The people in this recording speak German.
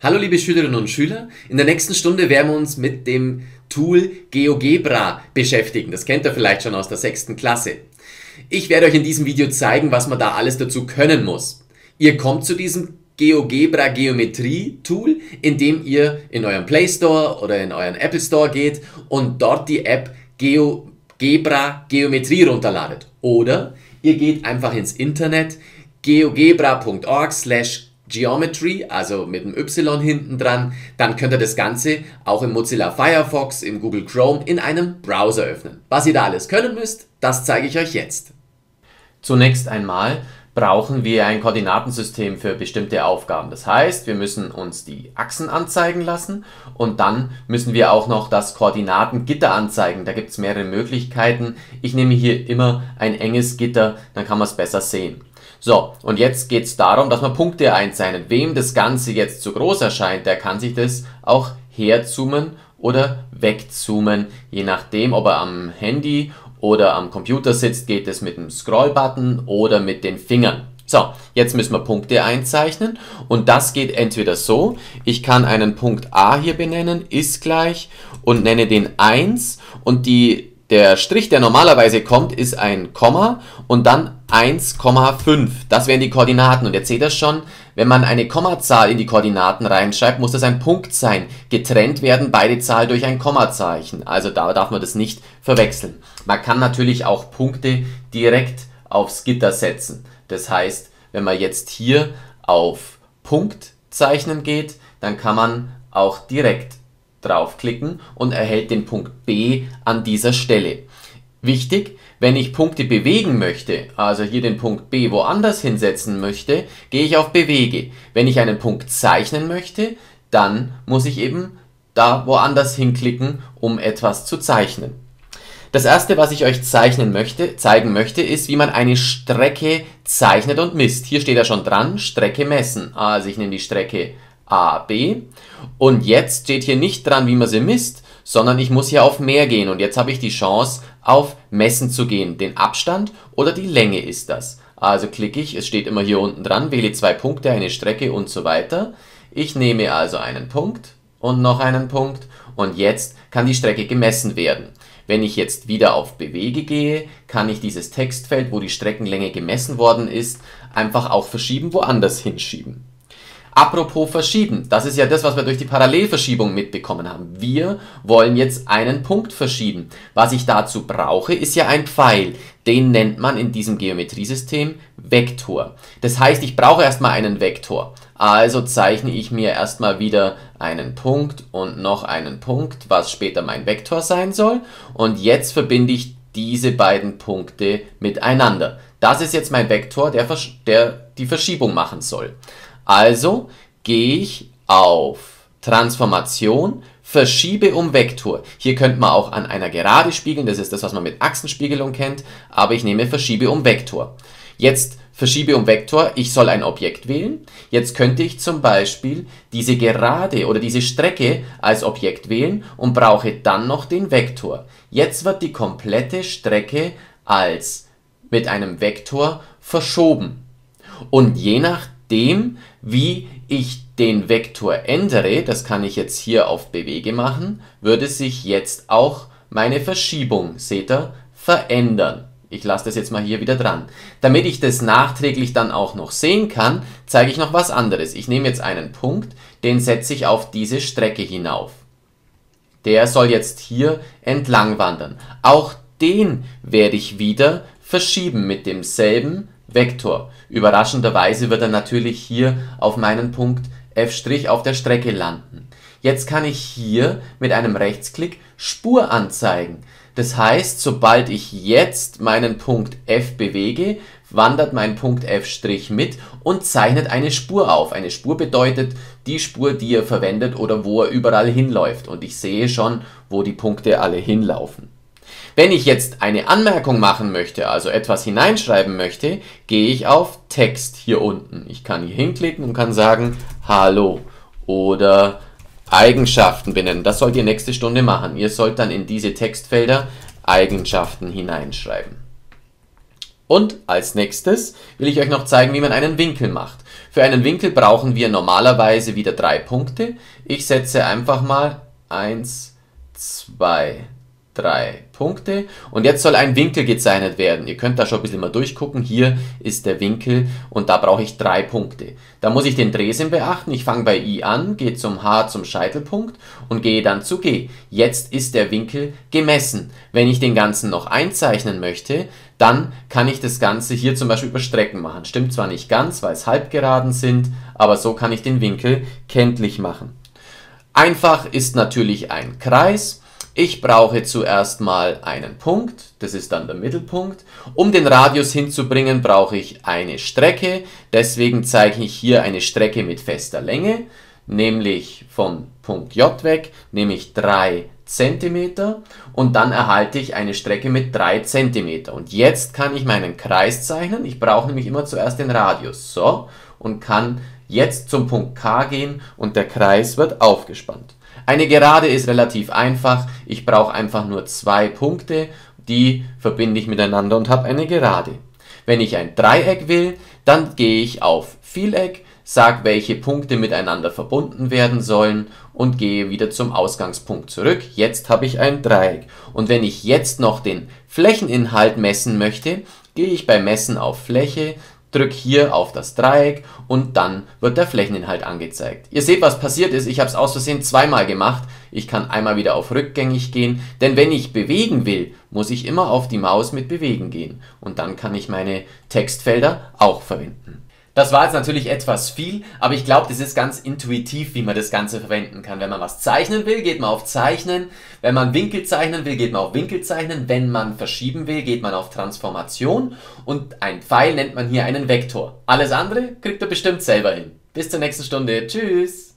Hallo liebe Schülerinnen und Schüler, in der nächsten Stunde werden wir uns mit dem Tool GeoGebra beschäftigen. Das kennt ihr vielleicht schon aus der sechsten Klasse. Ich werde euch in diesem Video zeigen, was man da alles dazu können muss. Ihr kommt zu diesem GeoGebra Geometrie Tool, indem ihr in euren Play Store oder in euren Apple Store geht und dort die App GeoGebra Geometrie runterladet. Oder ihr geht einfach ins Internet geogebra.org slash Geometry, also mit einem Y hinten dran, dann könnt ihr das Ganze auch im Mozilla Firefox, im Google Chrome in einem Browser öffnen. Was ihr da alles können müsst, das zeige ich euch jetzt. Zunächst einmal brauchen wir ein Koordinatensystem für bestimmte Aufgaben. Das heißt, wir müssen uns die Achsen anzeigen lassen und dann müssen wir auch noch das Koordinatengitter anzeigen. Da gibt es mehrere Möglichkeiten. Ich nehme hier immer ein enges Gitter, dann kann man es besser sehen. So, und jetzt geht es darum, dass man Punkte einzeichnet. Wem das Ganze jetzt zu groß erscheint, der kann sich das auch herzoomen oder wegzoomen. Je nachdem, ob er am Handy oder am Computer sitzt, geht es mit dem Scroll-Button oder mit den Fingern. So, jetzt müssen wir Punkte einzeichnen und das geht entweder so, ich kann einen Punkt A hier benennen, ist gleich und nenne den 1 und die der Strich, der normalerweise kommt, ist ein Komma und dann 1,5. Das wären die Koordinaten. Und jetzt seht ihr schon, wenn man eine Kommazahl in die Koordinaten reinschreibt, muss das ein Punkt sein. Getrennt werden beide Zahlen durch ein Kommazeichen. Also da darf man das nicht verwechseln. Man kann natürlich auch Punkte direkt aufs Gitter setzen. Das heißt, wenn man jetzt hier auf Punkt zeichnen geht, dann kann man auch direkt draufklicken und erhält den Punkt B an dieser Stelle. Wichtig, wenn ich Punkte bewegen möchte, also hier den Punkt B woanders hinsetzen möchte, gehe ich auf Bewege. Wenn ich einen Punkt zeichnen möchte, dann muss ich eben da woanders hinklicken, um etwas zu zeichnen. Das erste, was ich euch zeichnen möchte, zeigen möchte, ist, wie man eine Strecke zeichnet und misst. Hier steht ja schon dran, Strecke messen. Also ich nehme die Strecke A, B. Und jetzt steht hier nicht dran, wie man sie misst, sondern ich muss hier auf mehr gehen. Und jetzt habe ich die Chance, auf Messen zu gehen. Den Abstand oder die Länge ist das. Also klicke ich, es steht immer hier unten dran, wähle zwei Punkte, eine Strecke und so weiter. Ich nehme also einen Punkt und noch einen Punkt und jetzt kann die Strecke gemessen werden. Wenn ich jetzt wieder auf Bewege gehe, kann ich dieses Textfeld, wo die Streckenlänge gemessen worden ist, einfach auch verschieben, woanders hinschieben. Apropos verschieben, das ist ja das, was wir durch die Parallelverschiebung mitbekommen haben. Wir wollen jetzt einen Punkt verschieben. Was ich dazu brauche, ist ja ein Pfeil. Den nennt man in diesem Geometriesystem Vektor. Das heißt, ich brauche erstmal einen Vektor. Also zeichne ich mir erstmal wieder einen Punkt und noch einen Punkt, was später mein Vektor sein soll. Und jetzt verbinde ich diese beiden Punkte miteinander. Das ist jetzt mein Vektor, der, der die Verschiebung machen soll. Also gehe ich auf Transformation, verschiebe um Vektor. Hier könnte man auch an einer Gerade spiegeln, das ist das, was man mit Achsenspiegelung kennt, aber ich nehme verschiebe um Vektor. Jetzt verschiebe um Vektor, ich soll ein Objekt wählen. Jetzt könnte ich zum Beispiel diese Gerade oder diese Strecke als Objekt wählen und brauche dann noch den Vektor. Jetzt wird die komplette Strecke als mit einem Vektor verschoben. Und je nachdem, wie ich den Vektor ändere, das kann ich jetzt hier auf Bewege machen, würde sich jetzt auch meine Verschiebung, seht ihr, verändern. Ich lasse das jetzt mal hier wieder dran. Damit ich das nachträglich dann auch noch sehen kann, zeige ich noch was anderes. Ich nehme jetzt einen Punkt, den setze ich auf diese Strecke hinauf. Der soll jetzt hier entlang wandern. Auch den werde ich wieder verschieben mit demselben Vektor. Überraschenderweise wird er natürlich hier auf meinen Punkt f' auf der Strecke landen. Jetzt kann ich hier mit einem Rechtsklick Spur anzeigen. Das heißt, sobald ich jetzt meinen Punkt f bewege, wandert mein Punkt f' mit und zeichnet eine Spur auf. Eine Spur bedeutet die Spur, die er verwendet oder wo er überall hinläuft. Und ich sehe schon, wo die Punkte alle hinlaufen. Wenn ich jetzt eine Anmerkung machen möchte, also etwas hineinschreiben möchte, gehe ich auf Text hier unten. Ich kann hier hinklicken und kann sagen Hallo oder Eigenschaften benennen. Das sollt ihr nächste Stunde machen. Ihr sollt dann in diese Textfelder Eigenschaften hineinschreiben. Und als nächstes will ich euch noch zeigen, wie man einen Winkel macht. Für einen Winkel brauchen wir normalerweise wieder drei Punkte. Ich setze einfach mal 1, 2, 3 Punkte. Und jetzt soll ein Winkel gezeichnet werden. Ihr könnt da schon ein bisschen mal durchgucken. Hier ist der Winkel und da brauche ich drei Punkte. Da muss ich den Drehsinn beachten. Ich fange bei I an, gehe zum H zum Scheitelpunkt und gehe dann zu G. Jetzt ist der Winkel gemessen. Wenn ich den Ganzen noch einzeichnen möchte, dann kann ich das Ganze hier zum Beispiel über Strecken machen. Stimmt zwar nicht ganz, weil es Halbgeraden sind, aber so kann ich den Winkel kenntlich machen. Einfach ist natürlich ein Kreis. Ich brauche zuerst mal einen Punkt, das ist dann der Mittelpunkt. Um den Radius hinzubringen, brauche ich eine Strecke. Deswegen zeige ich hier eine Strecke mit fester Länge, nämlich von Punkt J weg, nämlich 3 cm und dann erhalte ich eine Strecke mit 3 cm. Und jetzt kann ich meinen Kreis zeichnen. Ich brauche nämlich immer zuerst den Radius. So, und kann jetzt zum Punkt K gehen und der Kreis wird aufgespannt. Eine Gerade ist relativ einfach. Ich brauche einfach nur zwei Punkte, die verbinde ich miteinander und habe eine Gerade. Wenn ich ein Dreieck will, dann gehe ich auf Vieleck, sage, welche Punkte miteinander verbunden werden sollen und gehe wieder zum Ausgangspunkt zurück. Jetzt habe ich ein Dreieck. Und wenn ich jetzt noch den Flächeninhalt messen möchte, gehe ich bei Messen auf Fläche, drücke hier auf das Dreieck und dann wird der Flächeninhalt angezeigt. Ihr seht, was passiert ist. Ich habe es aus Versehen zweimal gemacht. Ich kann einmal wieder auf rückgängig gehen, denn wenn ich bewegen will, muss ich immer auf die Maus mit bewegen gehen und dann kann ich meine Textfelder auch verwenden. Das war jetzt natürlich etwas viel, aber ich glaube, das ist ganz intuitiv, wie man das Ganze verwenden kann. Wenn man was zeichnen will, geht man auf Zeichnen. Wenn man Winkel zeichnen will, geht man auf Winkel zeichnen. Wenn man verschieben will, geht man auf Transformation. Und ein Pfeil nennt man hier einen Vektor. Alles andere kriegt ihr bestimmt selber hin. Bis zur nächsten Stunde. Tschüss!